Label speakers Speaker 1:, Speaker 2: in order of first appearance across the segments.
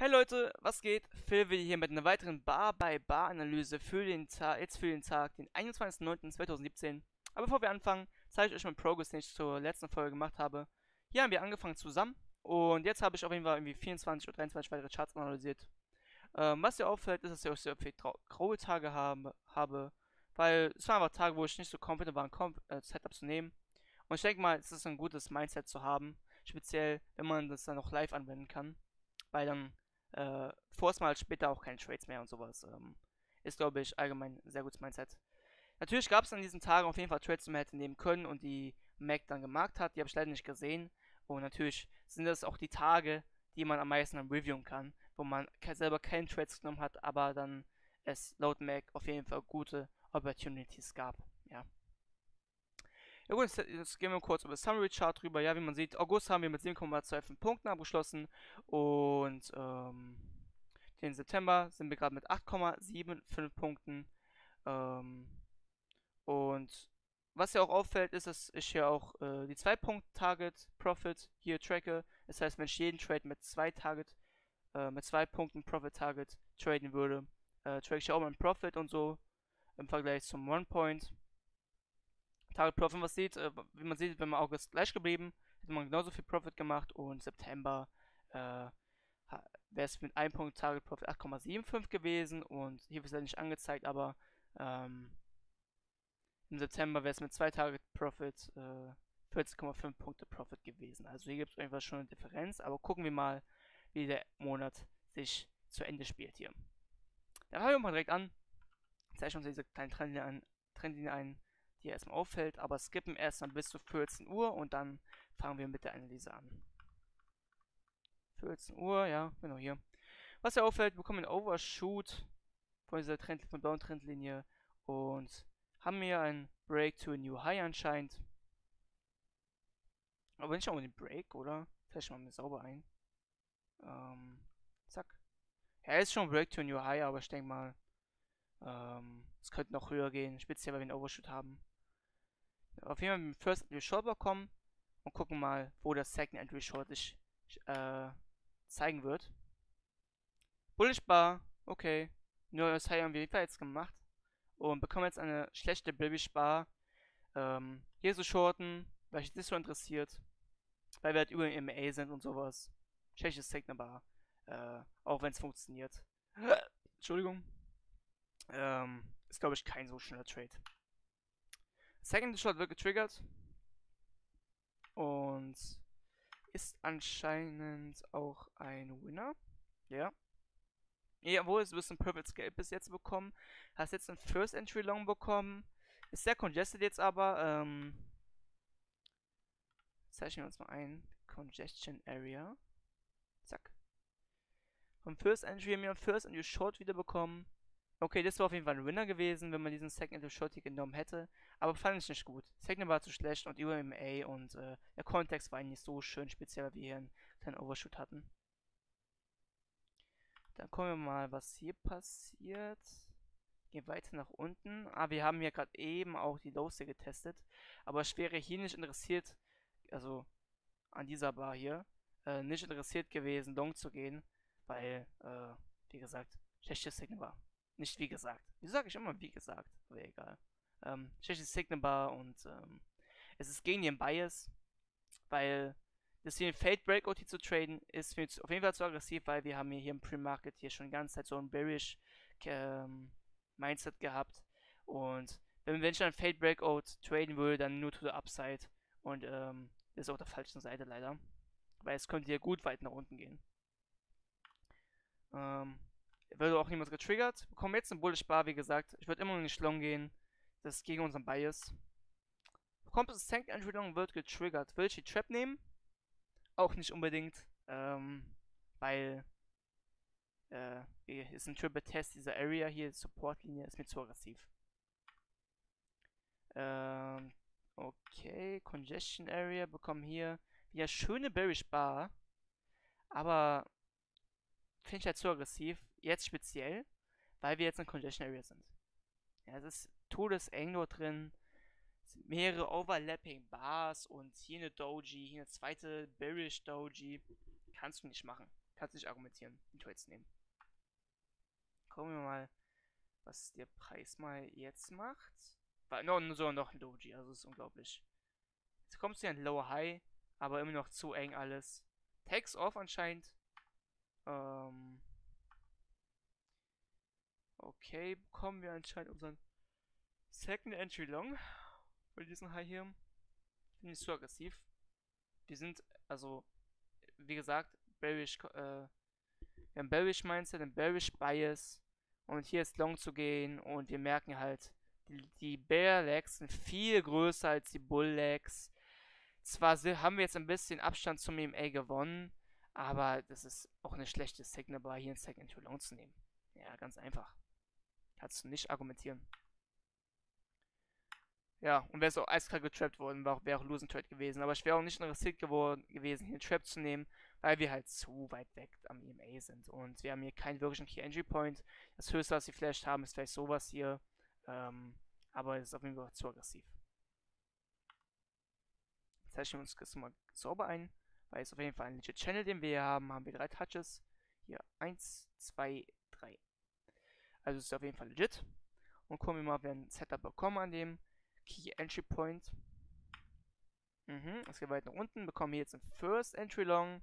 Speaker 1: Hey Leute, was geht? Phil will hier mit einer weiteren Bar-by-Bar-Analyse für den Tag, jetzt für den Tag, den 21.09.2017. Aber bevor wir anfangen, zeige ich euch mein Progress, den ich zur letzten Folge gemacht habe. Hier haben wir angefangen zusammen und jetzt habe ich auf jeden Fall irgendwie 24 oder 23 weitere Charts analysiert. Ähm, was hier auffällt, ist, dass ich auch sehr viele graue Tage habe, habe, weil es waren einfach Tage, wo ich nicht so confident war, ein äh, Setup zu nehmen. Und ich denke mal, es ist ein gutes Mindset zu haben, speziell wenn man das dann auch live anwenden kann, weil dann äh, forst man halt später auch keine Trades mehr und sowas. Ähm, ist, glaube ich, allgemein ein sehr gutes Mindset. Natürlich gab es an diesen Tagen auf jeden Fall Trades, die man hätte nehmen können und die Mac dann gemacht hat. Die habe ich leider nicht gesehen. Und natürlich sind das auch die Tage, die man am meisten dann reviewen kann, wo man selber keinen Trades genommen hat, aber dann es laut Mac auf jeden Fall gute Opportunities gab. Ja. Gut, jetzt, gehen wir kurz über das Summary Chart drüber. Ja, wie man sieht, August haben wir mit 7,25 Punkten abgeschlossen und ähm, den September sind wir gerade mit 8,75 Punkten. Ähm, und was ja auch auffällt, ist, dass ich hier auch äh, die 2-Punkt-Target-Profit hier tracke. Das heißt, wenn ich jeden Trade mit 2 Target, äh, mit 2 Punkten Profit-Target traden würde, äh, tracke ich auch meinen Profit und so im Vergleich zum One-Point. Target Profit, was sieht, äh, wie man sieht, wenn man August gleich geblieben, hätte man genauso viel Profit gemacht und September äh, wäre es mit 1 Punkt Target Profit 8,75 gewesen und hier wird es ja nicht angezeigt, aber ähm, im September wäre es mit 2 Target Profit äh, 40,5 Punkte Profit gewesen. Also hier gibt es einfach schon eine Differenz, aber gucken wir mal, wie der Monat sich zu Ende spielt hier. Dann fangen wir mal direkt an. Zeichnen uns diese kleinen Trendlinie ein, Trendlinie ein die erstmal auffällt, aber skippen erstmal bis zu 14 Uhr und dann fangen wir mit der Analyse an. 14 Uhr, ja, genau hier. Was hier auffällt, wir bekommen einen Overshoot von dieser Trend, von blauen Trendlinie und haben hier einen Break to a New High anscheinend. Aber nicht unbedingt Break, oder? Wir mal sauber ein. Ähm, zack. Ja, ist schon Break to a New High, aber ich denke mal, ähm, es könnte noch höher gehen, speziell weil wir einen Overshoot haben auf jeden Fall mit dem First Entry Short bekommen und gucken mal, wo das Second Entry Short sich äh, zeigen wird. Bullish Bar, okay. Nur das haben wir jetzt gemacht. Und bekommen jetzt eine schlechte Bullish Bar. Ähm, hier so shorten, weil ich das so interessiert. Weil wir halt über im MA sind und sowas. Schlechtes Signal Bar. Äh, auch wenn es funktioniert. Entschuldigung. Ähm, ist glaube ich kein so schneller Trade. Second Shot wird getriggert. Und ist anscheinend auch ein Winner. Ja. Jawohl, du bist ein Perfect Scale bis jetzt bekommen. Hast jetzt ein First Entry Long bekommen. Ist sehr congested jetzt aber. Ähm, zeichnen wir uns mal ein. Congestion Area. Zack. Vom First Entry haben wir First Entry Short wieder bekommen. Okay, das war auf jeden Fall ein Winner gewesen, wenn man diesen Second into Shorty genommen hätte. Aber fand ich nicht gut. Second war zu schlecht und UMA und äh, der Kontext war nicht so schön, speziell weil wir hier einen kleinen Overshoot hatten. Dann kommen wir mal, was hier passiert. Gehen weiter nach unten. Ah, wir haben hier gerade eben auch die Lows hier getestet. Aber ich wäre hier nicht interessiert, also an dieser Bar hier, äh, nicht interessiert gewesen, long zu gehen, weil, äh, wie gesagt, schlechtes Signal war. Nicht wie gesagt. Wieso sage ich immer wie gesagt? Aber egal. Ähm, schlechtes Signal und ähm, es ist gegen den Bias, weil das hier ein Fade Breakout hier zu traden ist für auf jeden Fall zu aggressiv, weil wir haben hier im Pre-Market hier schon die ganze Zeit so ein bearish ähm, Mindset gehabt und wenn, wenn ich ein Fade Breakout traden würde, dann nur to the Upside und ähm, das ist auf der falschen Seite leider, weil es könnte hier gut weit nach unten gehen. Ähm, würde auch niemals getriggert. Bekommen jetzt eine Bullish Bar, wie gesagt. Ich würde immer noch nicht long gehen. Das ist gegen unseren Bias. Das Tank Entry Long, wird getriggert. Will ich die Trap nehmen? Auch nicht unbedingt. Ähm, weil äh, ist ein Triple Test dieser Area hier, Support-Linie, ist mir zu aggressiv. Ähm, okay, Congestion Area, bekommen hier wieder schöne Bearish Bar. Aber finde ich halt zu aggressiv. Jetzt speziell, weil wir jetzt in Congestion Area sind. Ja, es ist todeseng dort drin. Es sind mehrere Overlapping Bars und hier eine Doji, hier eine zweite Bearish Doji. Kannst du nicht machen. Kannst nicht argumentieren, die Trades nehmen. Gucken wir mal, was der Preis mal jetzt macht. War no, so noch ein Doji, also ist unglaublich. Jetzt kommst du ja in Lower High, aber immer noch zu eng alles. Tags off anscheinend. Ähm. Okay, bekommen wir anscheinend unseren Second Entry Long. Bei diesen High hier. Finde ich zu aggressiv. Die sind, also, wie gesagt, bearish, äh, wir haben bearish Mindset, ein bearish Bias. Und hier ist Long zu gehen und wir merken halt, die, die Bear Legs sind viel größer als die Bull Legs. Zwar haben wir jetzt ein bisschen Abstand zum EMA gewonnen, aber das ist auch eine schlechte Signal, Bar hier ein Second to Long zu nehmen. Ja, ganz einfach. Kannst du nicht argumentieren. Ja, und wäre so eiskalt getrappt worden, wäre auch, wär auch Losing Trade gewesen. Aber ich wäre auch nicht interessiert geworden, gewesen, hier einen Trap zu nehmen, weil wir halt zu weit weg am EMA sind. Und wir haben hier keinen wirklichen Key Entry Point. Das höchste, was sie flasht haben, ist vielleicht sowas hier. Ähm, aber es ist auf jeden Fall zu aggressiv. Zeichnen wir uns das mal sauber ein, weil es auf jeden Fall ein legit Channel, den wir hier haben. Haben wir drei Touches. Hier 1, 2, 3. Also es ist auf jeden Fall legit. Und gucken wir mal, wer ein Setup bekommen an dem Key Entry Point. Mhm, es geht weiter nach unten. Bekommen hier jetzt ein First Entry Long.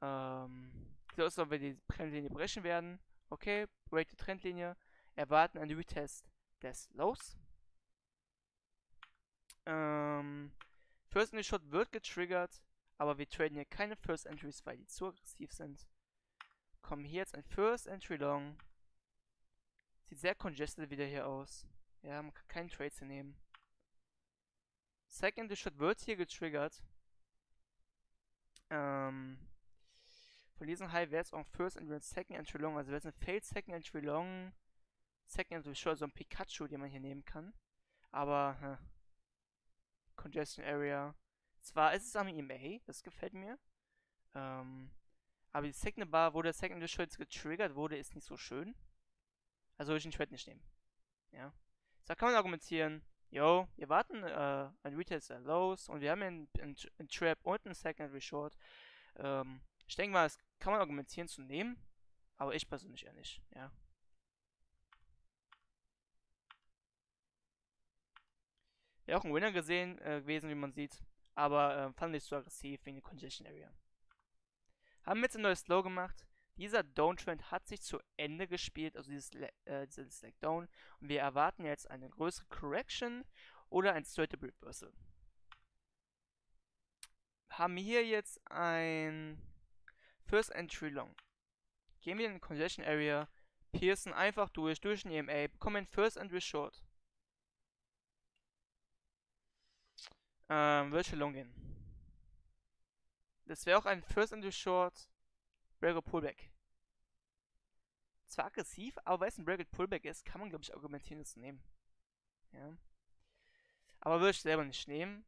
Speaker 1: Ähm, so ist, wenn wir die Trendlinie brechen werden. Okay, break die Trendlinie. Erwarten einen Retest des Lows. Ähm, First Entry Shot wird getriggert, aber wir traden hier keine First Entries, weil die zu aggressiv sind. Kommen hier jetzt ein First Entry Long. Sieht sehr congested wieder hier aus. Ja, man kann keinen Trade hier nehmen. Second Shot wird hier getriggert. Ähm, von diesem High wäre es auch First und Second Entry Long. Also wäre es ein Failed Second Entry Long. Second Entry Short, so ein Pikachu, den man hier nehmen kann. Aber, hm. Congestion Area. Zwar ist es am EMA, das gefällt mir. Ähm, aber die Second Bar, wo der Second Shot getriggert wurde, ist nicht so schön. Also würde ich Trade nicht nehmen. Ja. Da kann man argumentieren, yo, wir warten äh, ein Retest der Lows und wir haben einen, einen, einen Trap und einen Secondary Short. Ähm, ich denke mal, das kann man argumentieren zu nehmen, aber ich persönlich eher nicht, ja. Wäre auch ein Winner gesehen äh, gewesen, wie man sieht, aber äh, fand ich zu aggressiv wegen der Congestion Area. Haben wir jetzt ein neues Slow gemacht. Dieser Down-Trend hat sich zu Ende gespielt, also dieses, äh, dieses Down. Und wir erwarten jetzt eine größere Correction oder ein Straight Reversal. Haben hier jetzt ein First Entry Long. Gehen wir in die Congestion Area, piercen einfach durch, durch den EMA, bekommen ein First Entry Short. Ähm, Virtual Long gehen. Das wäre auch ein First Entry Short Breakout Pullback. Zwar aggressiv, aber weil es ein Breakout Pullback ist, kann man glaube ich argumentieren, das zu nehmen. Ja. Aber würde ich selber nicht nehmen.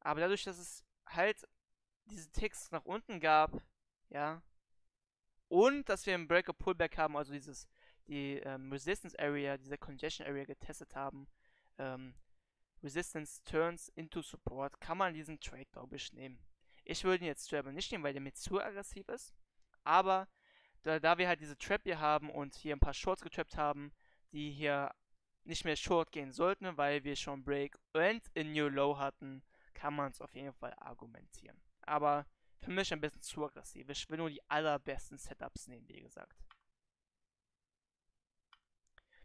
Speaker 1: Aber dadurch, dass es halt diese Ticks nach unten gab, ja, und dass wir ein Breakout Pullback haben, also dieses, die ähm, Resistance Area, diese Congestion Area getestet haben, ähm, Resistance turns into Support, kann man diesen Trade, glaube ich, nehmen. Ich würde ihn jetzt selber nicht nehmen, weil der mir zu aggressiv ist. Aber da, da wir halt diese Trap hier haben und hier ein paar Shorts getrappt haben, die hier nicht mehr Short gehen sollten, weil wir schon Break und in New Low hatten, kann man es auf jeden Fall argumentieren. Aber für mich ein bisschen zu aggressiv. Ich will nur die allerbesten Setups nehmen, wie gesagt.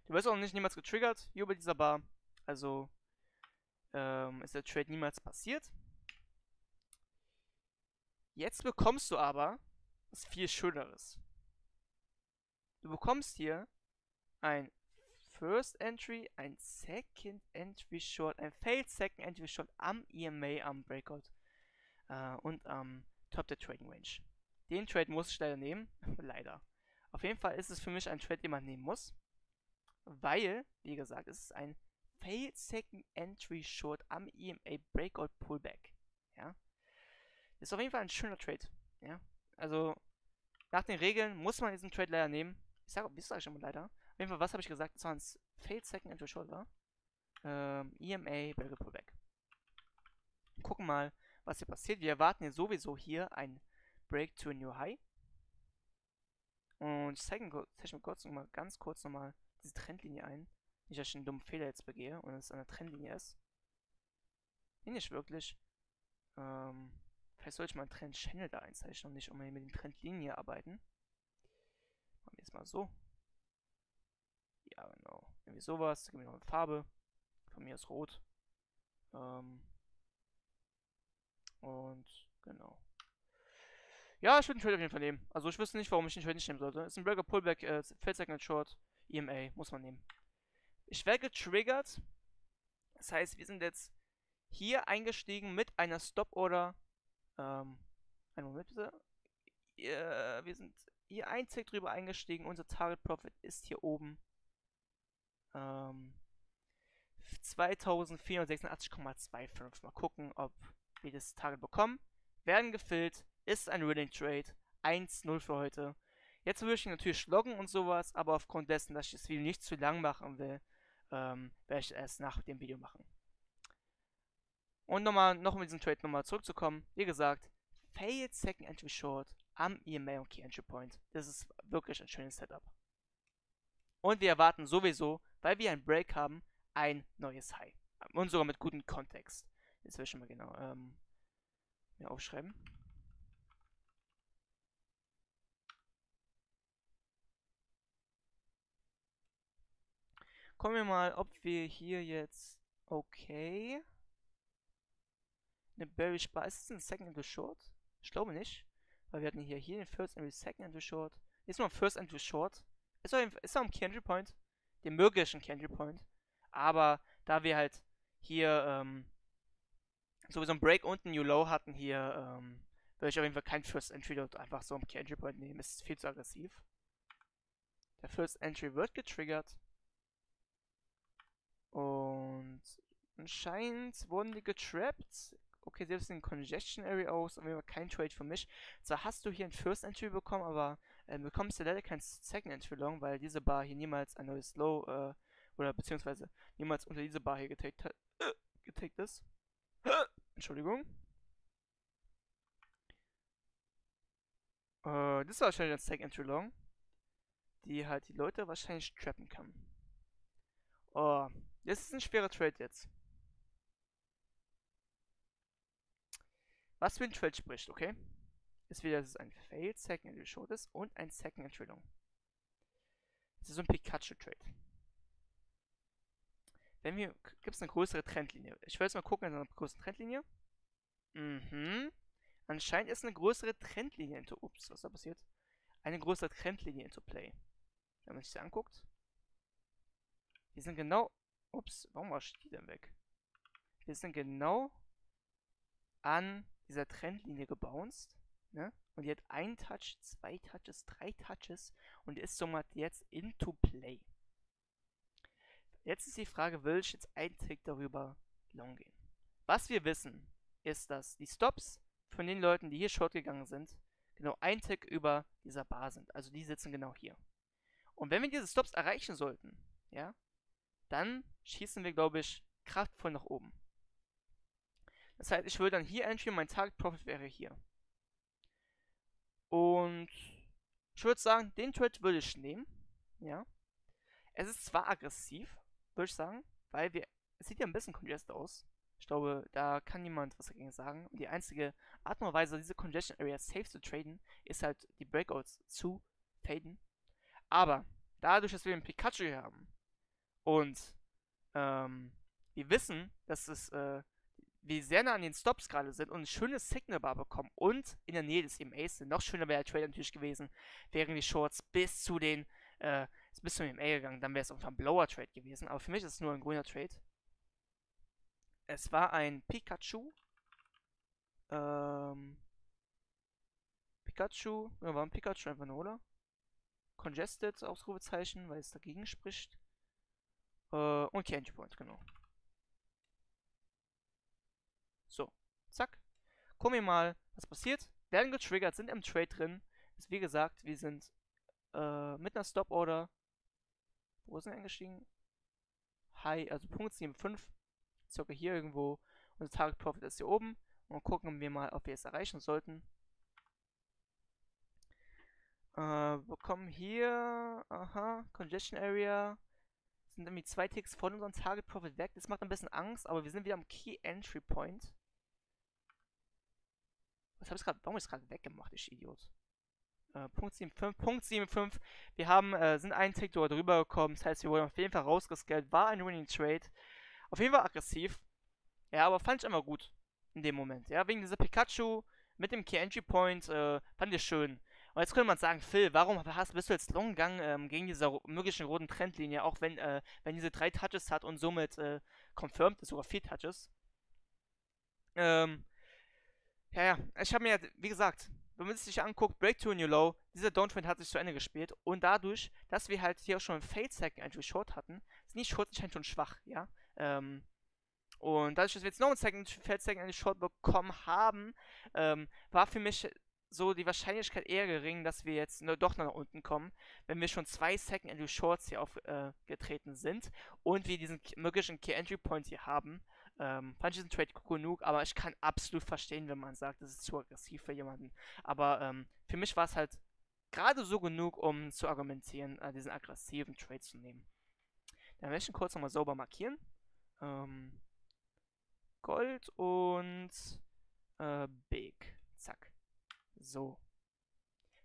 Speaker 1: Du wirst auch nicht niemals getriggert hier über dieser Bar. Also ähm, ist der Trade niemals passiert. Jetzt bekommst du aber was viel Schöneres. Du bekommst hier ein First Entry, ein Second Entry Short, ein Failed Second Entry Short am EMA, am Breakout äh, und am Top der Trading Range. Den Trade muss ich leider nehmen. leider. Auf jeden Fall ist es für mich ein Trade, den man nehmen muss. Weil, wie gesagt, es ist ein Failed Second Entry Short am EMA Breakout Pullback. Ja. Ist auf jeden Fall ein schöner Trade. Ja. Also, nach den Regeln muss man diesen Trade leider nehmen. Ich sage, wie sage ich immer leider? Auf jeden Fall, was habe ich gesagt? Das war ein Failed Second Entry Shoulder. Ähm, EMA, Belge Pullback. Gucken mal, was hier passiert. Wir erwarten ja sowieso hier ein Break to a New High. Und ich zeige mir kurz noch mal ganz kurz nochmal diese Trendlinie ein. Nicht, dass ich einen dummen Fehler jetzt begehe und es eine Trendlinie ist. Nee, nicht wirklich. Ähm, vielleicht sollte ich mal einen Trend-Channel da einzeichnen und nicht unbedingt mit den Trendlinie arbeiten. Machen wir jetzt mal so. Ja, genau. Irgendwie sowas. Gib mir noch eine Farbe. Von mir ist rot. Ähm, und genau. Ja, ich würde den Trade auf jeden Fall nehmen. Also ich wüsste nicht, warum ich den Trade nicht nehmen sollte. Ist ein Breaker Pullback, äh, Feld Second Short, EMA, muss man nehmen. Ich werde getriggert. Das heißt, wir sind jetzt hier eingestiegen mit einer Stop-Order. Ähm, einen Moment bitte. Äh, wir sind hier einzig drüber eingestiegen. Unser Target Profit ist hier oben. Ähm, 2486,25. Mal gucken, ob wir das Target bekommen. Werden gefüllt. Ist ein Winning Trade. 1-0 für heute. Jetzt würde ich natürlich loggen und sowas, aber aufgrund dessen, dass ich das Video nicht zu lang machen will, ähm, werde ich es nach dem Video machen. Und nochmal, noch um diesen Trade nochmal zurückzukommen. Wie gesagt, Failed Second Entry Short am EMA und Key Entry Point. Das ist wirklich ein schönes Setup. Und wir erwarten sowieso, weil wir ein Break haben, ein neues High. Und sogar mit gutem Kontext. Jetzt will ich schon mal genau ähm, mir aufschreiben. Gucken wir mal, ob wir hier jetzt... Okay. Eine Bearish Bar. Ist es ein Second into Short? Ich glaube nicht. Weil wir hatten hier, hier den First into Second into Short. Nur ein First into Short. Ist auch, ist auch ein Candy Point. Den möglichen Candy Point. Aber da wir halt hier ähm, sowieso ein Break und ein New Low hatten hier, ähm, würde ich auf jeden Fall kein First Entry dort einfach so am Entry Point nehmen. Ist viel zu aggressiv. Der First Entry wird getriggert. Und anscheinend wurden die getrappt. Okay, selbst in Congestion Area aus, aber kein Trade für mich. Zwar hast du hier ein First Entry bekommen, aber äh, bekommst du leider kein Second Entry Long, weil diese Bar hier niemals ein neues Low, äh, oder beziehungsweise niemals unter diese Bar hier getaked, hat, äh, getaked ist. Entschuldigung. Äh, das ist wahrscheinlich ein Second Entry Long, die halt die Leute wahrscheinlich trappen kann. Oh, das ist ein schwerer Trade jetzt. Was für ein Trade spricht, okay? Ist wieder, dass es ein Failed Second Entry Short ist und ein Second Long. Das ist so ein Pikachu-Trade. Wenn wir, gibt es eine größere Trendlinie. Ich will jetzt mal gucken in einer größeren Trendlinie. Mhm. Anscheinend ist eine größere Trendlinie into, ups, was da passiert? Eine größere Trendlinie into Play. Wenn man sich das anguckt. Die sind genau Ups, warum war die denn weg? Wir sind genau an dieser Trendlinie gebounced. Ne? Und die hat ein Touch, zwei Touches, drei Touches und ist somit jetzt into play. Jetzt ist die Frage, will ich jetzt einen Tick darüber long gehen? Was wir wissen, ist, dass die Stops von den Leuten, die hier short gegangen sind, genau ein Tick über dieser Bar sind. Also die sitzen genau hier. Und wenn wir diese Stops erreichen sollten, ja, dann schießen wir, glaube ich, kraftvoll nach oben. Das heißt, ich würde dann hier entry, mein Target Profit wäre hier. Und ich würde sagen, den Trade würde ich nehmen. Ja. Es ist zwar aggressiv, würde ich sagen, weil wir. Es sieht ja ein bisschen congested aus. Ich glaube, da kann niemand was dagegen sagen. Und die einzige Art und Weise, diese Congestion Area safe zu traden, ist halt die Breakouts zu faden. Aber dadurch, dass wir einen Pikachu hier haben, und ähm, wir wissen, dass es, äh, wir sehr nah an den Stops gerade sind und ein schönes Signal Bar bekommen und in der Nähe des EMAs sind. Noch schöner wäre der Trade natürlich gewesen, wären die Shorts bis zu den, äh, bis zum EMA gegangen, dann wäre es einfach ein Blower Trade gewesen. Aber für mich ist es nur ein grüner Trade. Es war ein Pikachu. Ähm, Pikachu, ja, war ein Pikachu einfach nur, oder? Congested, Ausrufezeichen, weil es dagegen spricht. Äh, und Candy Point, genau. So, zack. Gucken wir mal, was passiert. Werden getriggert, sind im Trade drin. Ist wie gesagt, wir sind äh, mit einer Stop Order. Wo sind wir eingestiegen? High, also Punkt 7,5. Circa hier irgendwo. Unser Target Profit ist hier oben. Und gucken wir mal, ob wir es erreichen sollten. Äh, bekommen hier, aha, Congestion Area. Sind irgendwie zwei Ticks von unserem Target Profit weg. Das macht ein bisschen Angst, aber wir sind wieder am Key Entry Point. Was habe ich gerade, warum ist gerade weggemacht, ich Idiot? Äh, Punkt 7,5, Punkt 7,5. Wir haben, äh, sind einen Tick drüber gekommen. Das heißt, wir wurden auf jeden Fall rausgescaled. War ein Winning Trade. Auf jeden Fall aggressiv. Ja, aber fand ich immer gut. In dem Moment. Ja, wegen dieser Pikachu mit dem Key Entry Point, äh, fand ich schön. Und jetzt könnte man sagen, Phil, warum hast, bist du jetzt long gegangen ähm, gegen diese möglichen roten Trendlinie, auch wenn, äh, wenn diese drei Touches hat und somit äh, confirmed ist, sogar vier Touches. Ähm, ja, ja, ich habe mir, wie gesagt, wenn man sich anguckt, Break to New Low, dieser Downtrend hat sich zu Ende gespielt und dadurch, dass wir halt hier schon Fade Second Entry Short hatten, sind die Shorts anscheinend schon schwach, ja. Ähm, und dadurch, dass wir jetzt noch einen Second, Fade Second Entry Short bekommen haben, ähm, war für mich so die Wahrscheinlichkeit eher gering, dass wir jetzt nur doch nach unten kommen, wenn wir schon zwei Second Entry Shorts hier aufgetreten äh, sind und wir diesen möglichen Key Entry Point hier haben. Ähm, ich diesen Trade genug, aber ich kann absolut verstehen, wenn man sagt, das ist zu aggressiv für jemanden. Aber ähm, für mich war es halt gerade so genug, um zu argumentieren, äh, diesen aggressiven Trade zu nehmen. Dann werde ich ihn kurz nochmal sauber markieren. Ähm, Gold und äh, Big. Zack. So.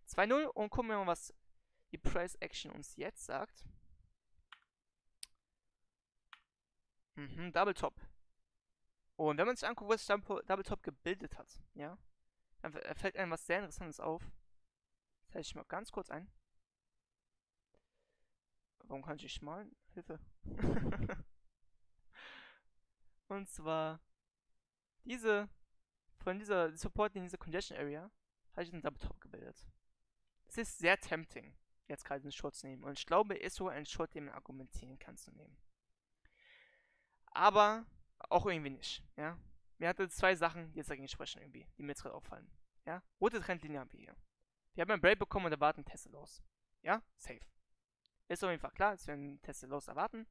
Speaker 1: 2-0 und gucken wir mal, was die Price Action uns jetzt sagt. Mhm, Double Top. Und wenn man sich anguckt, was Double Top gebildet hat, ja, dann fällt einem was sehr Interessantes auf. Das halte ich mal ganz kurz ein. Warum kann ich nicht malen? Hilfe. Und zwar diese von dieser Support in dieser Congestion Area habe ich einen Double Top gebildet. Es ist sehr tempting, jetzt gerade einen Short zu nehmen. Und ich glaube, ist so ein Short, den man argumentieren kann zu nehmen. Aber auch irgendwie nicht, ja. Wir hatten zwei Sachen, jetzt dagegen sprechen irgendwie, die mir jetzt gerade auffallen. Ja, rote Trendlinie haben wir hier. Wir haben einen Break bekommen und erwarten Teste los. Ja, safe. Ist auf jeden Fall klar, dass wir einen Teste los erwarten.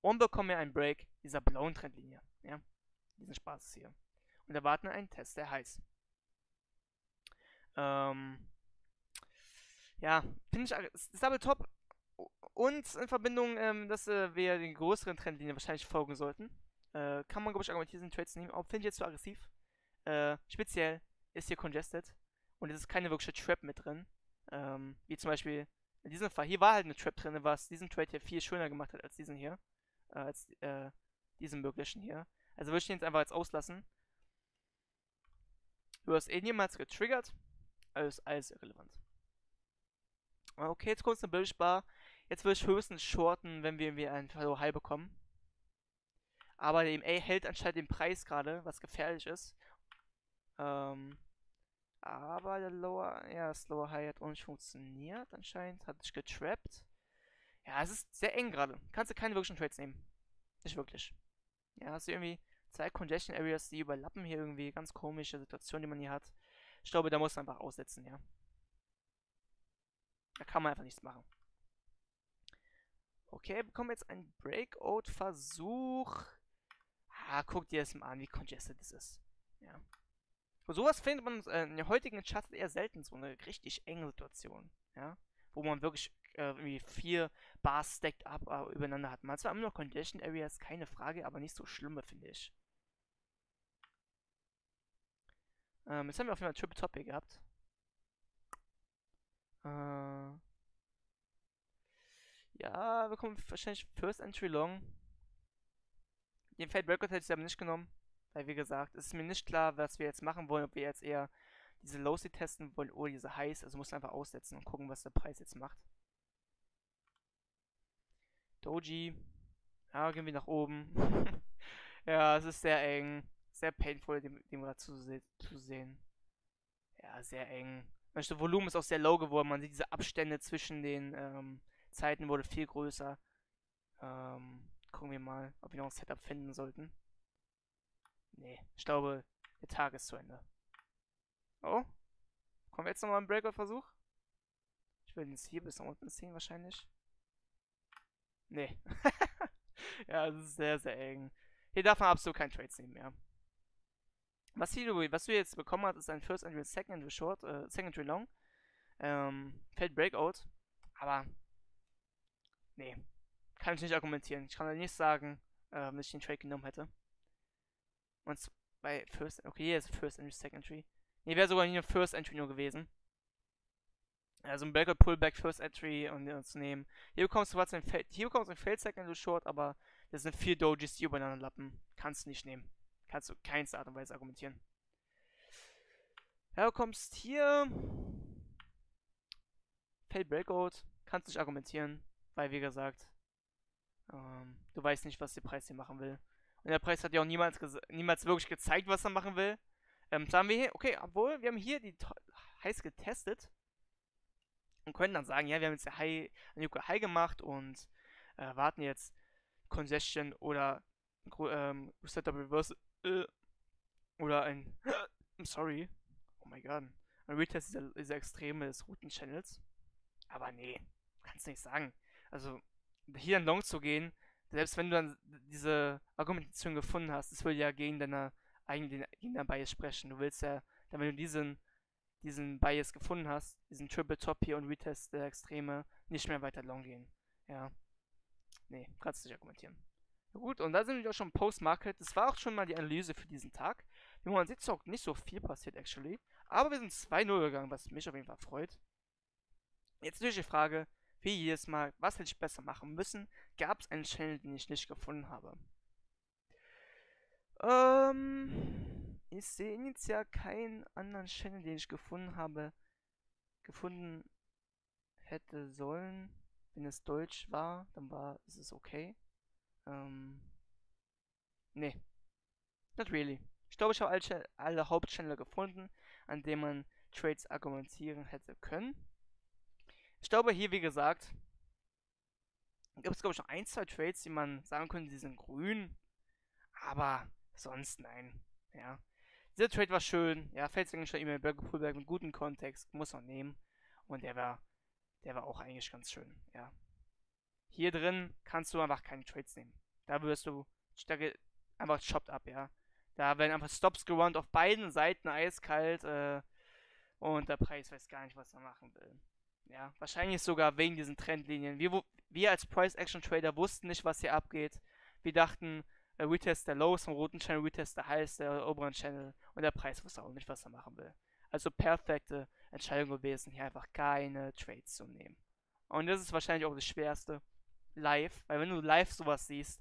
Speaker 1: Und bekommen wir einen Break dieser blauen Trendlinie. Ja, diesen Spaß hier. Und erwarten einen Test, der heiß. Ähm, ja, finde ich, ist Double Top und in Verbindung, ähm, dass äh, wir den größeren Trendlinien wahrscheinlich folgen sollten. Äh, kann man, glaube ich, argumentieren, diesen Trades nehmen, aber finde ich jetzt zu aggressiv. Äh, speziell ist hier Congested und es ist keine wirkliche Trap mit drin. Ähm, wie zum Beispiel in diesem Fall. Hier war halt eine Trap drin, was diesen Trade hier viel schöner gemacht hat als diesen hier. Äh, als äh, diesen möglichen hier. Also würde ich den jetzt einfach jetzt auslassen. Du hast eh niemals getriggert alles, alles irrelevant. Okay, jetzt kommt eine Bildspar. Jetzt würde ich höchstens shorten, wenn wir irgendwie ein Follow High bekommen. Aber der MA hält anscheinend den Preis gerade, was gefährlich ist. Ähm, aber der Lower, ja, das Lower High hat auch nicht funktioniert anscheinend. Hat sich getrappt. Ja, es ist sehr eng gerade. Kannst du keine wirklichen Trades nehmen. Nicht wirklich. Ja, hast du irgendwie zwei Congestion Areas, die überlappen hier irgendwie. Ganz komische Situation, die man hier hat. Ich glaube, da muss man einfach aussetzen, ja. Da kann man einfach nichts machen. Okay, bekommen jetzt einen Breakout-Versuch. Ah, guck dir das mal an, wie congested das ist. Ja. Und sowas findet man äh, in der heutigen Charts eher selten, so eine richtig enge Situation. Ja. Wo man wirklich äh, irgendwie vier Bars stacked up äh, übereinander hat. Man hat zwar immer noch Congestion Areas, keine Frage, aber nicht so schlimme, finde ich. Ähm, jetzt haben wir auf jeden Fall Triple Top hier gehabt. Äh, ja, wir kommen wahrscheinlich First Entry Long. Den Fade Record hätte ich aber nicht genommen. Weil, wie gesagt, es ist mir nicht klar, was wir jetzt machen wollen. Ob wir jetzt eher diese Low-C testen wollen oder diese Highs. Also muss einfach aussetzen und gucken, was der Preis jetzt macht. Doji. Ja, gehen wir nach oben. ja, es ist sehr eng sehr painful, dem, dem gerade zu, se zu sehen. Ja, sehr eng. Das Volumen ist auch sehr low geworden. Man sieht diese Abstände zwischen den ähm, Zeiten wurde viel größer. Ähm, gucken wir mal, ob wir noch ein Setup finden sollten. Nee, ich glaube, der Tag ist zu Ende. Oh. Kommen wir jetzt nochmal einen Breakout-Versuch? Ich will jetzt hier bis nach unten ziehen wahrscheinlich. Nee. ja, das ist sehr, sehr eng. Hier darf man absolut keinen Trades nehmen mehr. Was, hier, was du jetzt bekommen hast, ist ein First Entry, Second Entry Short, äh, Second Entry Long. ähm, Feld Breakout. Aber, nee, kann ich nicht argumentieren. Ich kann nicht sagen, äh, wenn ich den Trade genommen hätte. Und bei First, okay, hier ist First Entry, Second Entry. Nee, wäre sogar hier First Entry nur gewesen. Also ein Breakout Pullback First Entry und äh, zu nehmen. Hier bekommst du was in Feld, hier bekommst du ein Feld Second Short, aber das sind vier Dojis, die übereinander lappen. Kannst du nicht nehmen. Kannst du keinster Art und Weise argumentieren. Ja, du kommst hier. Feld Breakout. Kannst nicht argumentieren, weil wie gesagt, ähm, du weißt nicht, was der Preis hier machen will. Und der Preis hat ja auch niemals, niemals wirklich gezeigt, was er machen will. Ähm, sagen wir hier, okay, obwohl, wir haben hier die heiß getestet. Und können dann sagen, ja, wir haben jetzt High, Yuka High gemacht und äh, warten jetzt Congestion oder ähm, Setup Reverse äh, oder ein I'm sorry. Oh my god. Ein Retest dieser, dieser Extreme des Routen-Channels. Aber nee, kannst du nicht sagen. Also, hier in Long zu gehen, selbst wenn du dann diese Argumentation gefunden hast, das würde ja gegen deine eigenen gegen deinen Bias sprechen. Du willst ja, dann wenn du diesen diesen Bias gefunden hast, diesen Triple Top hier und Retest der Extreme, nicht mehr weiter long gehen. Ja. Nee, kannst du nicht argumentieren. Gut, und da sind wir auch schon Post-Market. Das war auch schon mal die Analyse für diesen Tag. Wie man sieht, ist auch nicht so viel passiert, actually. Aber wir sind 2-0 gegangen, was mich auf jeden Fall freut. Jetzt natürlich die Frage, wie jedes Mal, was hätte ich besser machen müssen? Gab es einen Channel, den ich nicht gefunden habe? Ähm, ich sehe initial keinen anderen Channel, den ich gefunden habe, gefunden hätte sollen. Wenn es Deutsch war, dann war ist es okay. Ähm, nee. Not really. Ich glaube, ich habe alle, alle Hauptchannel gefunden, an denen man Trades argumentieren hätte können. Ich glaube, hier, wie gesagt, gibt es, glaube ich, noch ein, zwei Trades, die man sagen könnte, die sind grün. Aber sonst nein. Ja. Dieser Trade war schön. Ja, Felsinger E-Mail, Berger Pullback mit gutem Kontext. Muss man nehmen. Und der war, der war auch eigentlich ganz schön. Ja. Hier drin kannst du einfach keine Trades nehmen. Da wirst du da einfach chopped ab, ja. Da werden einfach Stops gewandt auf beiden Seiten eiskalt. Äh, und der Preis weiß gar nicht, was er machen will. Ja, wahrscheinlich sogar wegen diesen Trendlinien. Wir, wir als Price Action Trader wussten nicht, was hier abgeht. Wir dachten, äh, Retest der Lows vom roten Channel, Retest der Highs der oberen Channel und der Preis wusste auch nicht, was er machen will. Also perfekte Entscheidung gewesen, hier einfach keine Trades zu nehmen. Und das ist wahrscheinlich auch das Schwerste live, weil wenn du live sowas siehst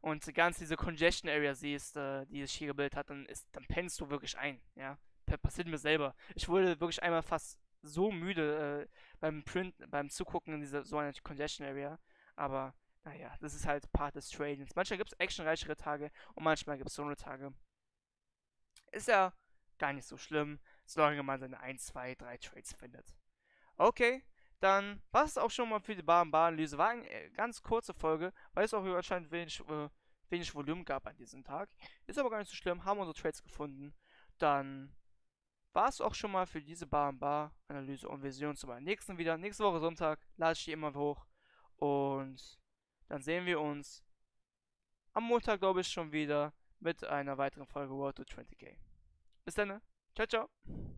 Speaker 1: und ganz diese Congestion Area siehst, äh, die sich hier gebildet hat, dann, ist, dann pennst du wirklich ein, ja. Passiert mir selber. Ich wurde wirklich einmal fast so müde äh, beim Print, beim Zugucken in dieser so einer Congestion Area. Aber naja, das ist halt Part des Tradings. Manchmal gibt es actionreichere Tage und manchmal gibt es so eine Tage. Ist ja gar nicht so schlimm, solange man seine 1, 2, 3 Trades findet. Okay, dann war es auch schon mal für die Bar-Bar-Analyse. War eine äh, ganz kurze Folge, weil es auch anscheinend wenig, äh, wenig Volumen gab an diesem Tag. Ist aber gar nicht so schlimm, haben unsere Trades gefunden. Dann war es auch schon mal für diese Bar Bar Analyse und Vision zu meinem nächsten wieder. Nächste Woche Sonntag lade ich die immer hoch und dann sehen wir uns am Montag, glaube ich, schon wieder mit einer weiteren Folge World to 20k. Bis dann, ne? ciao, ciao.